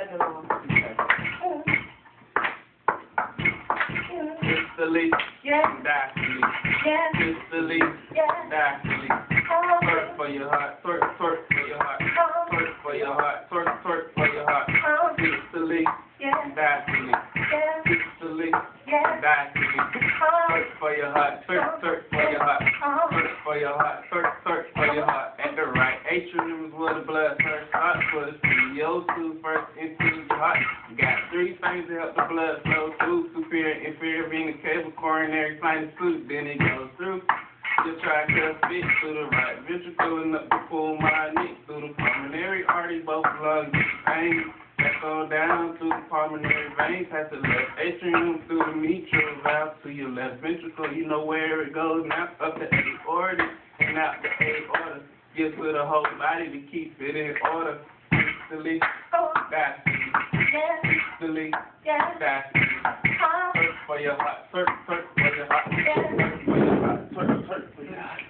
It's Distally, Yeah, dastardly, yeah, distally, yeah. dastardly. Oh, Twerk for your heart, twerk, twerk for your heart, twerk for your heart, twerk, twerk for your heart. oh, Distally, yeah, dastardly, yeah, distally, yeah. dastardly. Oh, Twerk for your heart, twerk, twerk for your heart. Twerk for your heart, twerk, twerk for your heart. The atrium is where the blood first starts. For the CO2 first into your heart. You got three things to help the blood flow through. Superior, inferior, vena cava, coronary sinus flute. Then it goes through your tricuspid through the right ventricle and up the pulmonary through the pulmonary artery, both lungs veins. That go down through the pulmonary vein, past the left atrium, through the mitral valve to your left ventricle. You know where it goes now, up the aorta and out the aorta. Get with a whole body to keep it in order. Instantly, that's Instantly, that's Search for your heart, for your heart, search for your heart, search, search for your heart.